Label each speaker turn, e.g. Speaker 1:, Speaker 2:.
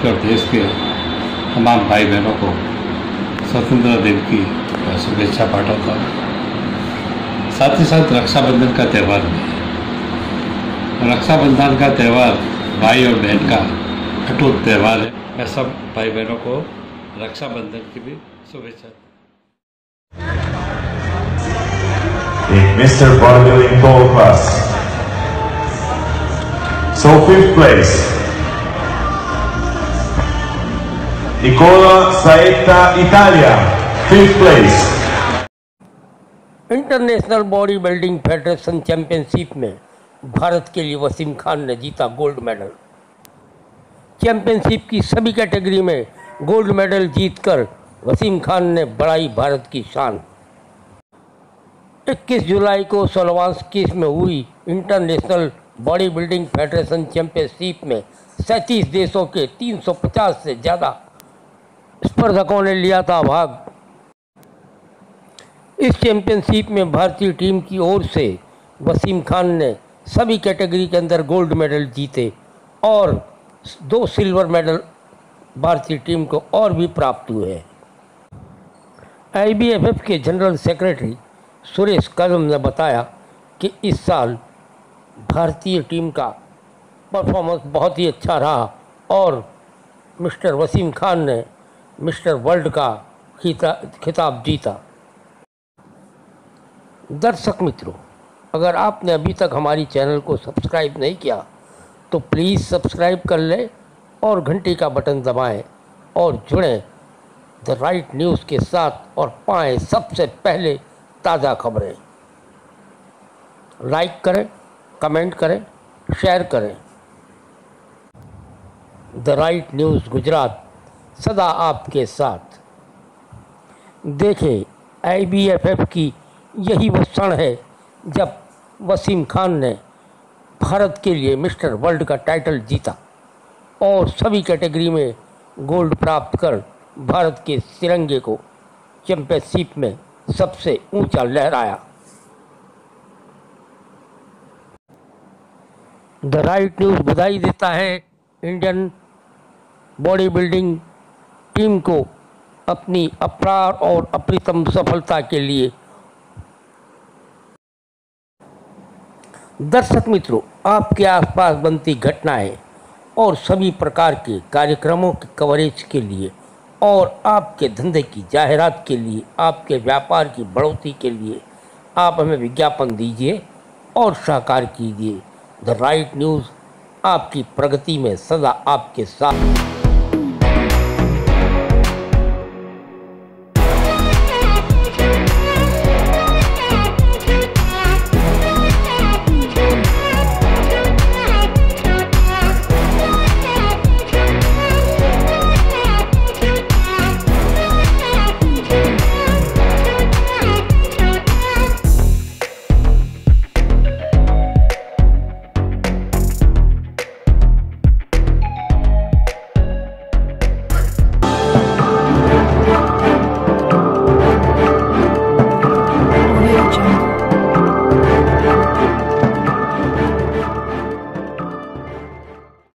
Speaker 1: भारत के और देश के तमाम भाई बहनों को स्वतंत्रता दिन की शुभेच्छा पाठवता हूँ साथ ही साथ रक्षाबंधन का त्यौहार भी है रक्षाबंधन का त्यौहार भाई और बहन का अटूट त्यौहार है मैं सब भाई बहनों को रक्षाबंधन की भी शुभेच्छा
Speaker 2: in Mr. Bodybuilding Gold Class. So fifth place, Nicola Saetta Italia, fifth place.
Speaker 3: International body building federation championship में भारत के लिए वसीम खान ने जीता गोल्ड मेडल चैंपियनशिप की सभी कैटेगरी में गोल्ड मेडल जीतकर वसीम खान ने बढ़ाई भारत की शान 21 जुलाई को सोलवांस्किस में हुई international body building federation championship में 37 देशों के 350 से ज़्यादा स्पर्धकों ने लिया था भाग। इस चैंपियनशिप में भारतीय टीम की ओर से वसीम खान ने सभी कैटेगरी के अंदर गोल्ड मेडल जीते और दो सिल्वर मेडल भारतीय टीम को और भी प्राप्त हुए। हैं आईबीएफएफ के जनरल सेक्रेटरी सुरेश कदम ने बताया कि इस साल भारतीय टीम का परफॉर्मेंस बहुत ही अच्छा रहा और मिस्टर वसीम खान ने मिस्टर वर्ल्ड का खिताब जीता। दर्शक मित्रों, अगर आपने अभी तक हमारी चैनल को सब्सक्राइब नहीं किया तो प्लीज़ सब्सक्राइब कर लें और घंटी का बटन दबाएँ और जुड़ें द राइट न्यूज़ के साथ और पाएँ सबसे पहले ताज़ा खबरें। लाइक करें, कमेंट करें, शेयर करें। The right news Gujarat. सदा आपके साथ। देखें आईबीएफएफ की यही वो क्षण है जब वसीम खान ने भारत के लिए मिस्टर वर्ल्ड का टाइटल जीता और सभी कैटेगरी में गोल्ड प्राप्त कर भारत के तिरंगे को चैंपियनशिप में सबसे ऊँचा लहराया। द राइट न्यूज़ बधाई देता है इंडियन बॉडी बिल्डिंग टीम को अपनी अपार और अप्रितम सफलता के लिए। दर्शक मित्रों, आपके आसपास बनती घटनाएँ और सभी प्रकार के कार्यक्रमों के कवरेज के लिए और आपके धंधे की जाहिरात के लिए, आपके व्यापार की बढ़ोतरी के लिए आप हमें विज्ञापन दीजिए और सहकार कीजिए। द राइट न्यूज़ आपकी प्रगति में सदा आपके साथ।